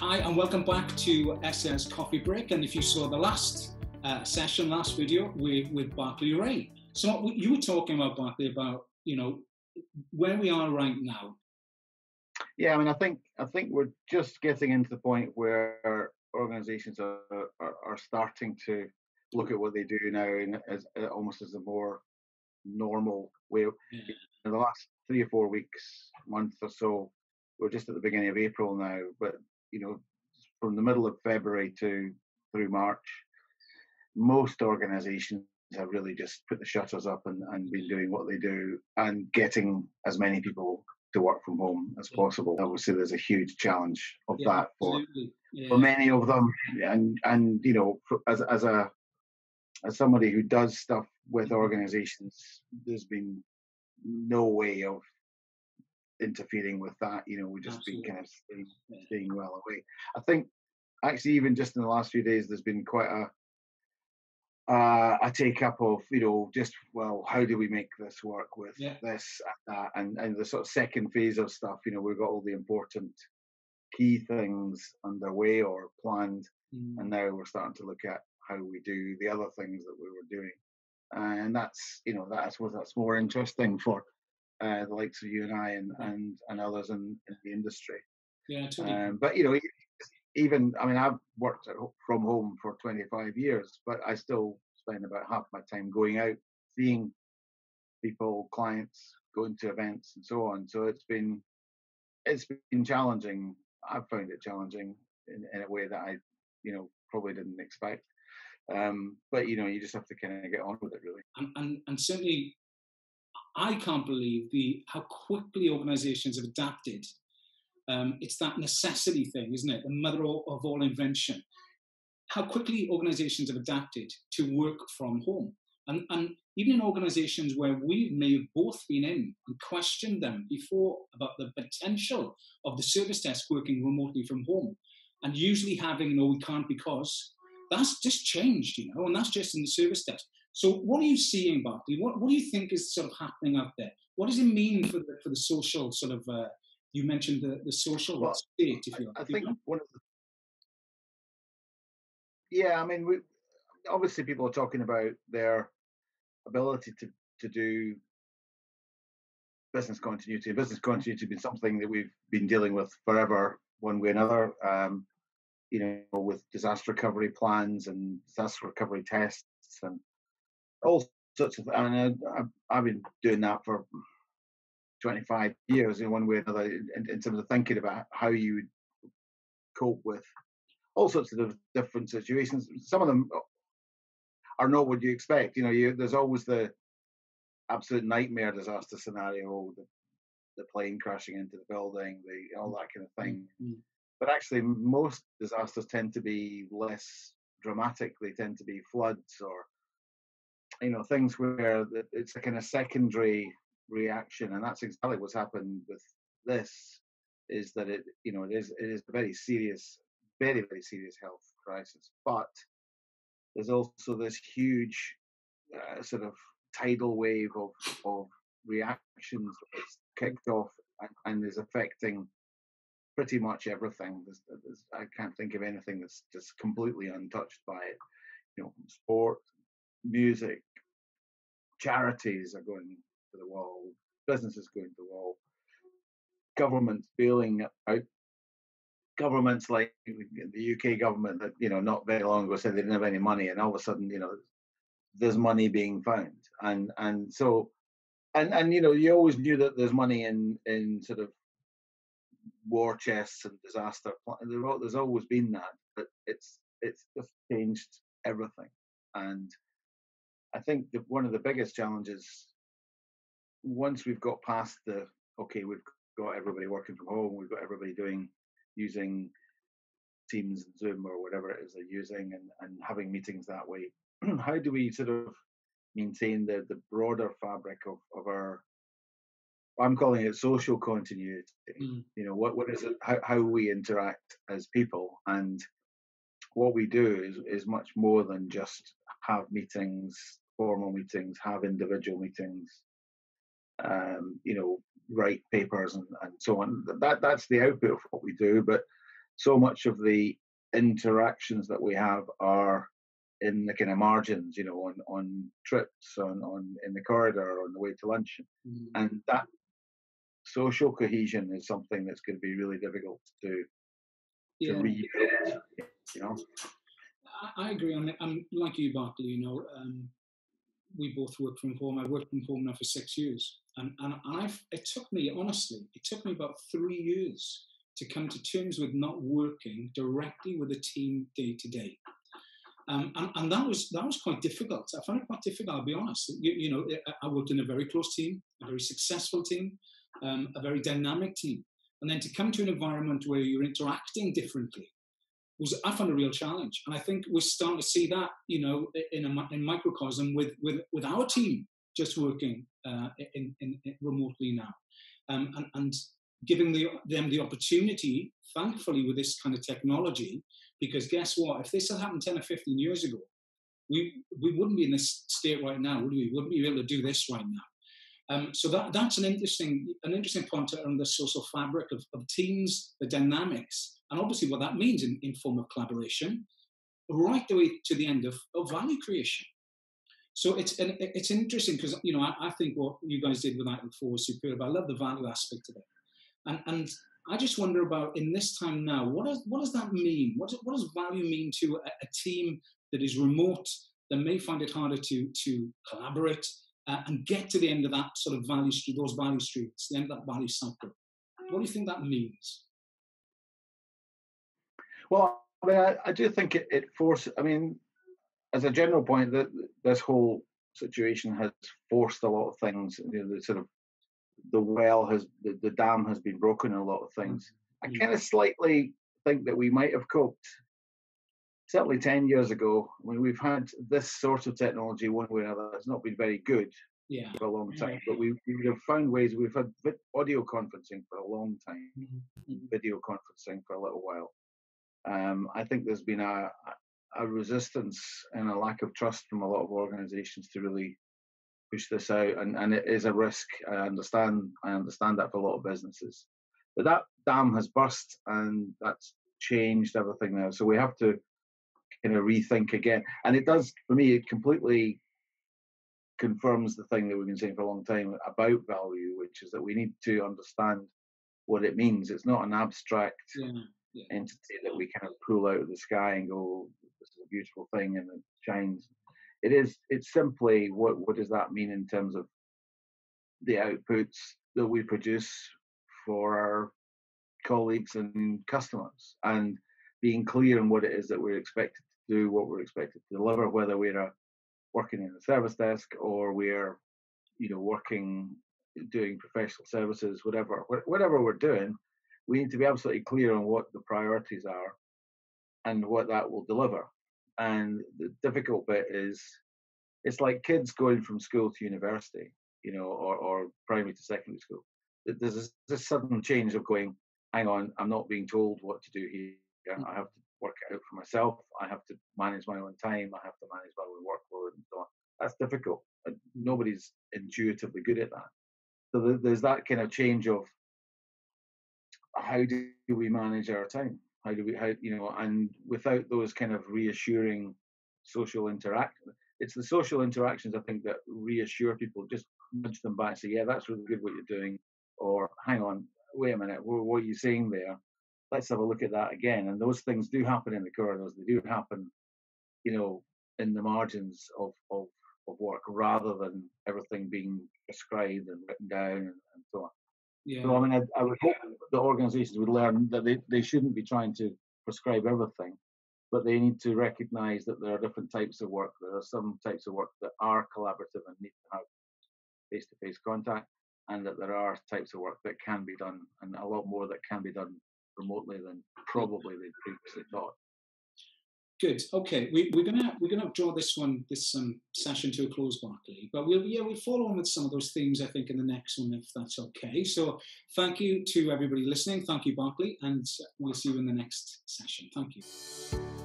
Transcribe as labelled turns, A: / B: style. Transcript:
A: Hi, and welcome back to SDI's Coffee Break. And if you saw the last uh, session, last video with, with Barclay Rae, so you were talking about Barclay about you know where we are right now.
B: Yeah, I mean, I think I think we're just getting into the point where organisations are, are, are starting to look at what they do now in, as almost as a more normal way. Yeah. In the last three or four weeks, month or so, we're just at the beginning of April now, but you know, from the middle of February to through March, most organisations have really just put the shutters up and, and been doing what they do and getting as many people to work from home as possible. Obviously, there's a huge challenge of yeah, that for yeah. for many of them, and and you know, as as a as somebody who does stuff with mm-hmm. organisations, there's been no way of interfering with that. You know, we just Absolutely. been kind of staying, staying well away. I think actually even just in the last few days, there's been quite a uh, a take up of you know just well how do we make this work with yeah. this and that and and the sort of second phase of stuff you know we've got all the important key things underway or planned mm. and now we're starting to look at how we do the other things that we were doing and that's you know that's what that's more interesting for uh, the likes of you and I and and, and others in, in the industry.
A: Yeah, totally. Um,
B: but you know, even I mean, I've worked from home for 25 years, but I still spend about half my time going out, seeing people, clients, going to events, and so on. So it's been it's been challenging. I've found it challenging in, in a way that I, you know, probably didn't expect. Um, but you know, you just have to kind of get on with it, really.
A: And, and, and certainly I can't believe the how quickly organisations have adapted. Um, it's that necessity thing, isn't it? The mother of all invention. How quickly organisations have adapted to work from home. And, and even in organisations where we may have both been in and questioned them before about the potential of the service desk working remotely from home, and usually having, no, we can't because that's just changed, you know, and that's just in the service desk. So, what are you seeing, Barclay? What, what do you think is sort of happening out there? What does it mean for the, for the social sort of, uh, you mentioned the, the social well, state, if you like.
B: I think one of the, yeah, I mean, we, obviously people are talking about their ability to, to do business continuity. Business continuity has been something that we've been dealing with forever, one way or another. Um, you know, with disaster recovery plans and disaster recovery tests and all sorts of. I mean, I've, I've been doing that for 25 years in one way or another in, in, terms of thinking about how you would cope with all sorts of different situations. Some of them are not what you expect. You know, you, there's always the absolute nightmare disaster scenario, the, the plane crashing into the building, the all that kind of thing. Mm-hmm. But actually, most disasters tend to be less dramatic. They tend to be floods or you know things where it's a kind of secondary reaction, and that's exactly what's happened with this. Is that it? You know, it is it is a very serious, very very serious health crisis, but there's also this huge uh, sort of tidal wave of of reactions that's kicked off and, is affecting pretty much everything. There's, there's, I can't think of anything that's just completely untouched by it. You know, sport, music, charities are going to the wall, businesses going to the wall, governments bailing out governments like the UK government that you know not very long ago said they didn't have any money, and all of a sudden you know there's money being found, and and so and and you know you always knew that there's money in in sort of war chests and disaster. There's always been that, but it's it's just changed everything, and I think that one of the biggest challenges, once we've got past the okay, we've got everybody working from home, we've got everybody doing using Teams and Zoom or whatever it is they're using, and and having meetings that way. how do we sort of maintain the the broader fabric of of our I'm calling it social continuity. Mm. You know, what what is it? How how we interact as people, and what we do is is much more than just have meetings, formal meetings, have individual meetings, um, you know, write papers and, and so on. That that's the output of what we do. But so much of the interactions that we have are in the kind of margins, you know, on on trips, on on in the corridor, on the way to lunch, mm. and that social cohesion is something that's going to be really difficult to yeah. to rebuild. You know,
A: I, agree. I'm, I'm like you, Barclay. You know, um, we both work from home. I worked from home now for six years, and and I've it took me honestly, it took me about three years to come to terms with not working directly with a team day to day. Um, and, and, that was that was quite difficult. I found it quite difficult. I'll be honest. You, you know, I worked in a very close team, a very successful team, um, a very dynamic team, and then to come to an environment where you're interacting differently was I found a real challenge. And I think we're starting to see that, you know, in a in microcosm with with with our team just working uh, in, in, in, remotely now, um, and, and giving the, them the opportunity, thankfully, with this kind of technology, because guess what? If this had happened 10 or 15 years ago, we, we wouldn't be in this state right now, would we? We wouldn't be able to do this right now. Um, so that, that's an interesting, an interesting point on the social fabric of, of teams, the dynamics, and obviously what that means in, in form of collaboration, right the way to the end of, of value creation. So it's it's interesting because you know I, I, think what you guys did with ITIL Four was superb. I love the value aspect of it. And, and I just wonder about in this time now, what does, what does that mean? What, what does value mean to a, a team that is remote, that may find it harder to, to collaborate uh, and get to the end of that sort of value stream, those value streams, the end of that value cycle? What do you think that means?
B: Well, I mean, I, I do think it, it forces, I mean, as a general point, that this whole situation has forced a lot of things, you know, the sort of the well has the, the dam has been broken in a lot of things. I mm. kind of slightly think that we might have coped certainly 10 years ago when we've had this sort of technology one way or another it's not been very good
A: yeah.
B: for a long time but we, we have found ways we've had audio conferencing for a long time mm-hmm. video conferencing for a little while um, i think there's been a, a resistance and a lack of trust from a lot of organizations to really push this out, and, and it is a risk. I understand. I understand that for a lot of businesses, but that dam has burst, and that's changed everything now. So we have to kind of rethink again, and it does for me. It completely confirms the thing that we've been saying for a long time about value, which is that we need to understand what it means. It's not an abstract yeah, yeah. entity that we kind of pull out of the sky and go, "This is a beautiful thing," and it shines it is it's simply what what does that mean in terms of the outputs that we produce for our colleagues and customers and being clear on what it is that we're expected to do what we're expected to deliver whether we're working in a service desk or we're you know working doing professional services whatever whatever we're doing we need to be absolutely clear on what the priorities are and what that will deliver and the difficult bit is it's like kids going from school to university, you know, or, or primary to secondary school. There's this, this sudden change of going, hang on, I'm not being told what to do here. Mm. I have to work it out for myself. I have to manage my own time. I have to manage my own workload and so on. That's difficult. Nobody's intuitively good at that. So there's that kind of change of how do we manage our time? How do we, how, you know, and without those kind of reassuring social interaction, it's the social interactions I think that reassure people, just nudge them back, say, yeah, that's really good what you're doing, or hang on, wait a minute, what are you saying there? Let's have a look at that again. And those things do happen in the corridors. They do happen, you know, in the margins of of, of work rather than everything being prescribed and written down and, and so on. Yeah. So I mean, I, I would hope the organisations would learn that they, they shouldn't be trying to prescribe everything, but they need to recognise that there are different types of work. There are some types of work that are collaborative and need to have face-to-face contact, and that there are types of work that can be done, and a lot more that can be done remotely than probably they previously thought.
A: Good. Okay, we, are gonna we're gonna draw this one this um, session to a close, Barclay. But we'll yeah we'll follow on with some of those themes I think in the next one if that's okay. So thank you to everybody listening. Thank you, Barclay, and we'll see you in the next session. Thank you.